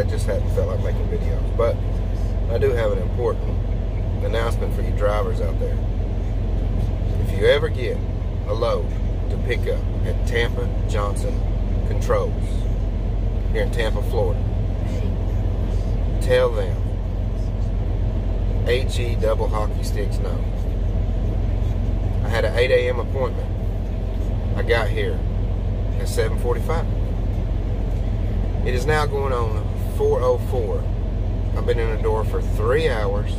I just hadn't felt like making videos. But I do have an important announcement for you drivers out there. If you ever get a load to pick up at Tampa Johnson Controls here in Tampa, Florida, tell them HE double hockey sticks no. I had an 8 a.m. appointment. I got here at 7:45. It is now going on 4:04. I've been in the door for three hours.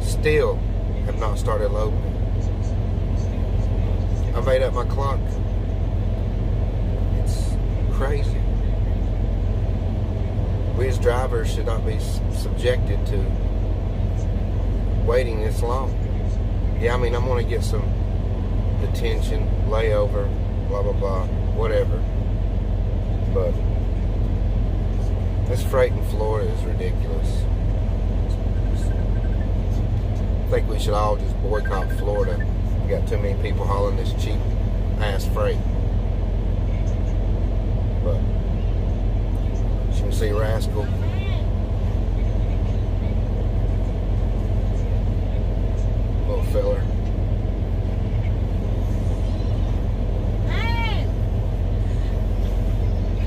Still have not started loading. I made up my clock. It's crazy. We as drivers should not be subjected to waiting this long. Yeah, I mean, I'm going to get some detention, layover, blah, blah, blah, whatever. But this freight in Florida is ridiculous. I think we should all just boycott Florida. We got too many people hauling this cheap ass freight. But you can see, Rascal. Little feller.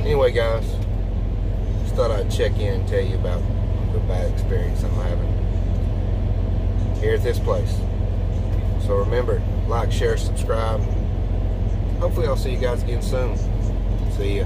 Anyway, guys, thought I'd check in and tell you about the bad experience I'm having here at this place. So remember, like, share, subscribe. Hopefully I'll see you guys again soon. See ya.